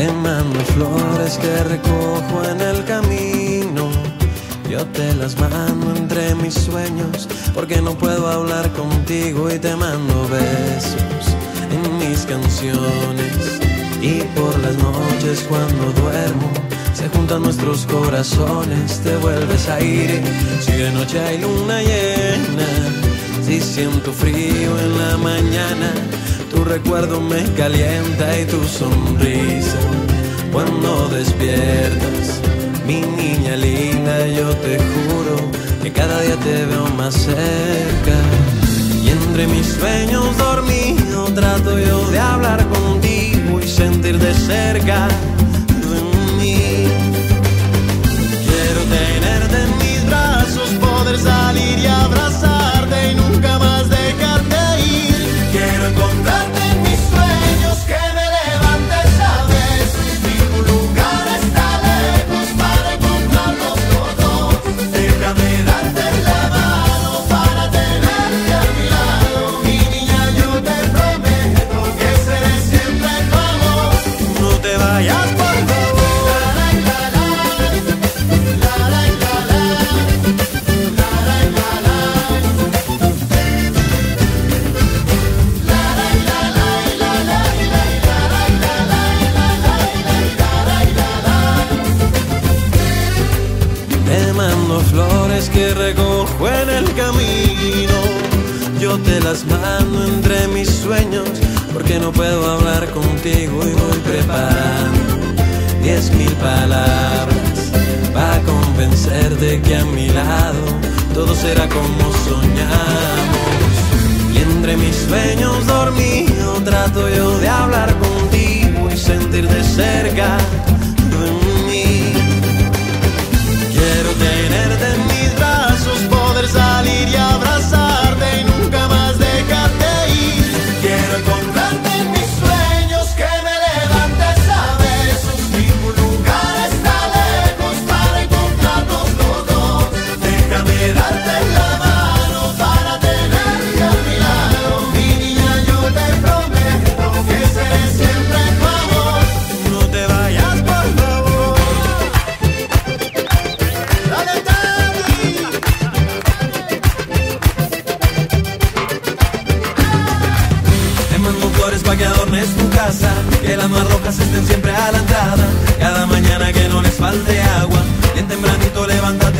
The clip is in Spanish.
Te mando flores que recojo en el camino. Yo te las mando entre mis sueños porque no puedo hablar contigo y te mando besos en mis canciones. Y por las noches cuando duermo se juntan nuestros corazones, te vuelves aire. Si de noche hay luna llena, si siento frío en la mañana, tu recuerdo me calienta y tu sonrisa. Cuando despiertas, mi niña linda, yo te juro que cada día te veo más cerca. Y entre mis sueños dormido trato yo de hablar contigo y sentir de cerca que recojo en el camino. Yo te las mando entre mis sueños porque no puedo hablar contigo y voy preparando diez mil palabras para convencerte que a mi lado todo será como soñamos. Y entre mis sueños dormido trato yo de hablar contigo y sentir de cerca adornes tu casa, que las más rojas estén siempre a la entrada, cada mañana que no les falte agua, bien tempranito levántate